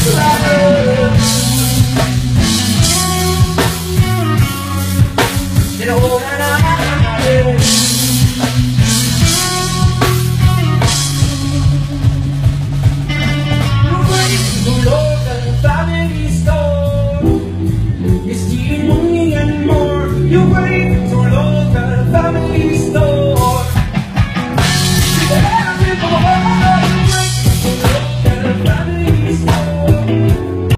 Slapper!